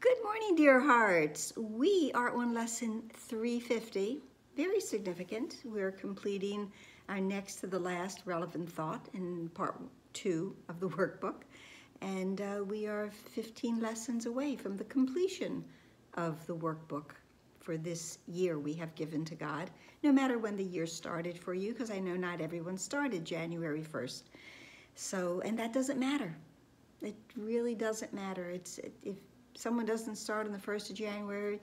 Good morning, dear hearts. We are on lesson 350. Very significant. We're completing our next to the last relevant thought in part two of the workbook. And uh, we are 15 lessons away from the completion of the workbook for this year we have given to God, no matter when the year started for you, because I know not everyone started January 1st. So, and that doesn't matter. It really doesn't matter. It's if someone doesn't start on the 1st of January,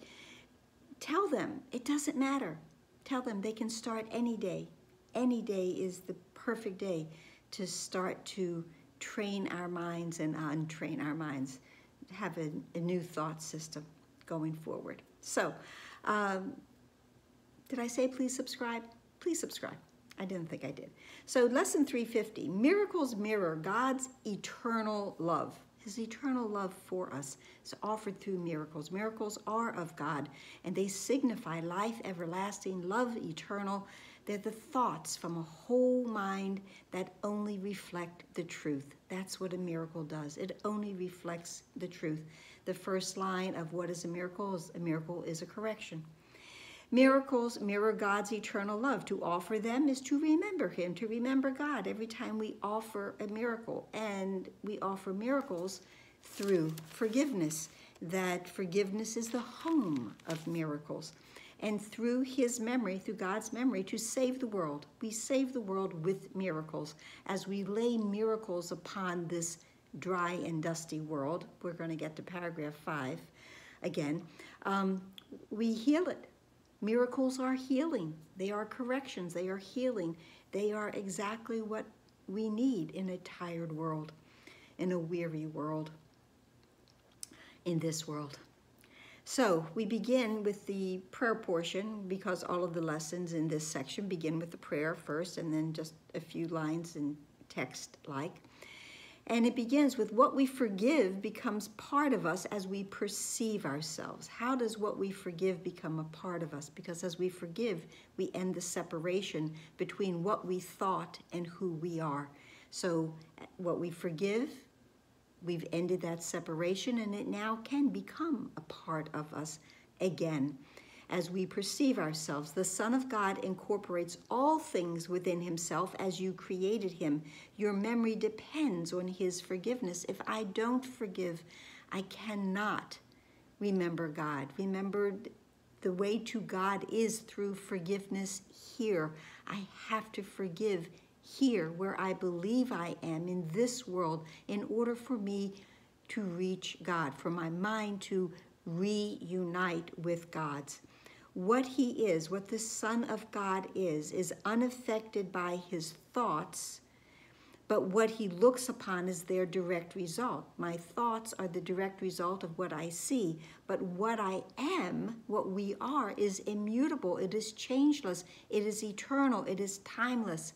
tell them it doesn't matter. Tell them they can start any day. Any day is the perfect day to start to train our minds and untrain our minds, have a, a new thought system going forward. So, um, did I say please subscribe? Please subscribe. I didn't think I did. So, lesson 350 Miracles mirror God's eternal love. His eternal love for us is offered through miracles. Miracles are of God, and they signify life everlasting, love eternal. They're the thoughts from a whole mind that only reflect the truth. That's what a miracle does. It only reflects the truth. The first line of what is a miracle is a miracle is a correction. Miracles mirror God's eternal love. To offer them is to remember Him, to remember God every time we offer a miracle. And we offer miracles through forgiveness, that forgiveness is the home of miracles. And through His memory, through God's memory, to save the world. We save the world with miracles. As we lay miracles upon this dry and dusty world, we're going to get to paragraph five again, um, we heal it Miracles are healing. They are corrections. They are healing. They are exactly what we need in a tired world, in a weary world, in this world. So we begin with the prayer portion because all of the lessons in this section begin with the prayer first and then just a few lines in text like. And it begins with what we forgive becomes part of us as we perceive ourselves. How does what we forgive become a part of us? Because as we forgive, we end the separation between what we thought and who we are. So, uh, what we forgive, we've ended that separation, and it now can become a part of us again as we perceive ourselves. The Son of God incorporates all things within himself as you created him. Your memory depends on his forgiveness. If I don't forgive, I cannot remember God. Remember, the way to God is through forgiveness here. I have to forgive here where I believe I am in this world in order for me to reach God, for my mind to reunite with God's what he is, what the Son of God is, is unaffected by his thoughts, but what he looks upon is their direct result. My thoughts are the direct result of what I see, but what I am, what we are, is immutable, it is changeless, it is eternal, it is timeless.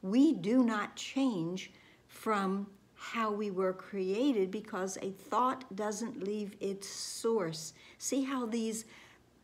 We do not change from how we were created because a thought doesn't leave its source. See how these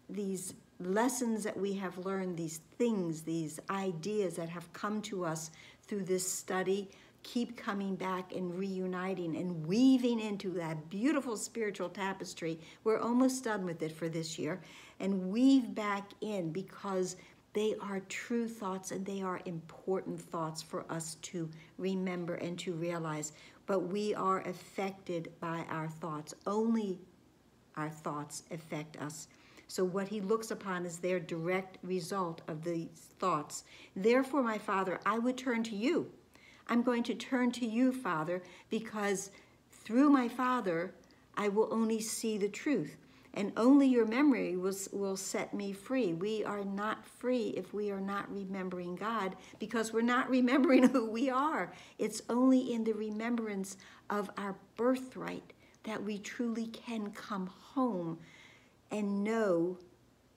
these lessons that we have learned, these things, these ideas that have come to us through this study, keep coming back and reuniting and weaving into that beautiful spiritual tapestry. We're almost done with it for this year. And weave back in because they are true thoughts and they are important thoughts for us to remember and to realize. But we are affected by our thoughts. Only our thoughts affect us. So what he looks upon is their direct result of these thoughts. Therefore, my Father, I would turn to you. I'm going to turn to you, Father, because through my Father, I will only see the truth. And only your memory will, will set me free. We are not free if we are not remembering God because we're not remembering who we are. It's only in the remembrance of our birthright that we truly can come home and know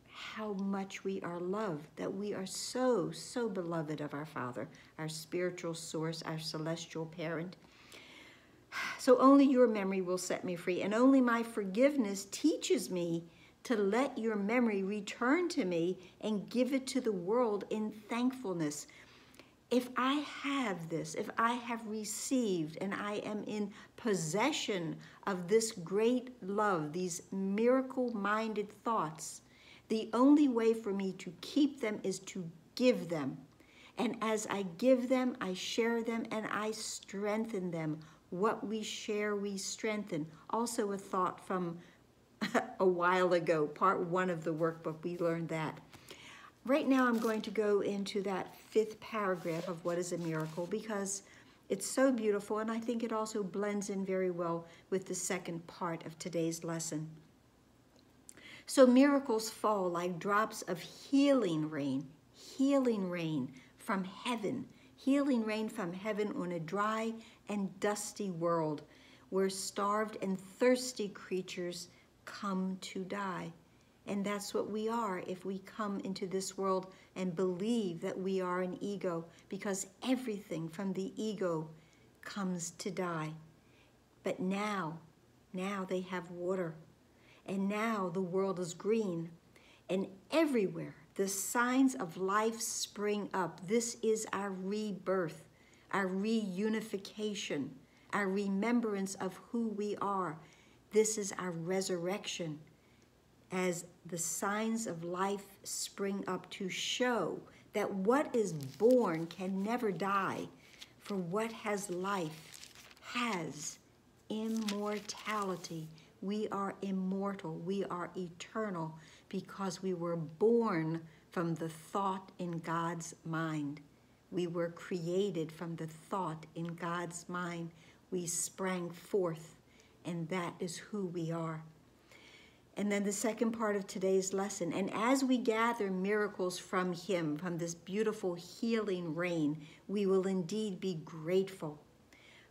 how much we are loved, that we are so, so beloved of our Father, our spiritual source, our celestial parent. So only your memory will set me free, and only my forgiveness teaches me to let your memory return to me and give it to the world in thankfulness. If I have this, if I have received and I am in possession of this great love, these miracle minded thoughts, the only way for me to keep them is to give them. And as I give them, I share them and I strengthen them. What we share, we strengthen. Also, a thought from a while ago, part one of the workbook, we learned that. Right now, I'm going to go into that fifth paragraph of What is a Miracle because it's so beautiful and I think it also blends in very well with the second part of today's lesson. So, miracles fall like drops of healing rain, healing rain from heaven, healing rain from heaven on a dry and dusty world where starved and thirsty creatures come to die. And that's what we are if we come into this world and believe that we are an ego, because everything from the ego comes to die. But now, now they have water. And now the world is green. And everywhere the signs of life spring up. This is our rebirth, our reunification, our remembrance of who we are. This is our resurrection as the signs of life spring up to show that what is born can never die, for what has life has immortality. We are immortal, we are eternal because we were born from the thought in God's mind. We were created from the thought in God's mind. We sprang forth, and that is who we are. And then the second part of today's lesson. And as we gather miracles from Him, from this beautiful healing rain, we will indeed be grateful.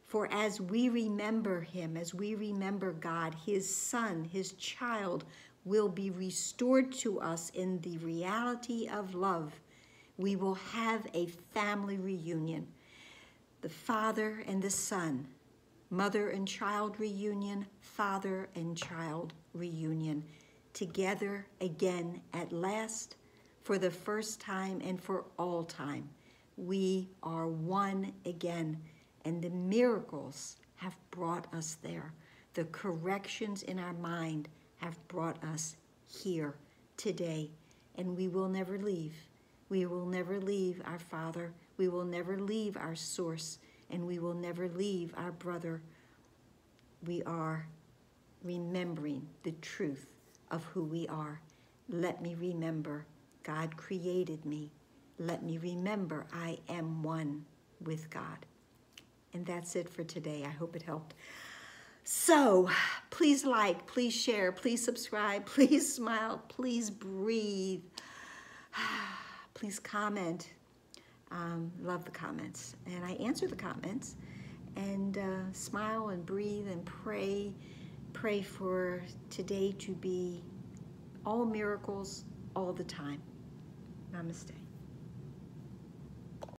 For as we remember Him, as we remember God, His Son, His child, will be restored to us in the reality of love. We will have a family reunion. The Father and the Son, mother and child reunion, father and child reunion, together again at last for the first time and for all time. We are one again, and the miracles have brought us there. The corrections in our mind have brought us here today, and we will never leave. We will never leave our Father. We will never leave our source, and we will never leave our brother. We are remembering the truth of who we are. Let me remember God created me. Let me remember I am one with God. And that's it for today. I hope it helped. So please like, please share, please subscribe, please smile, please breathe, please comment. Um, love the comments. And I answer the comments and uh, smile and breathe and pray. Pray for today to be all miracles all the time. Namaste.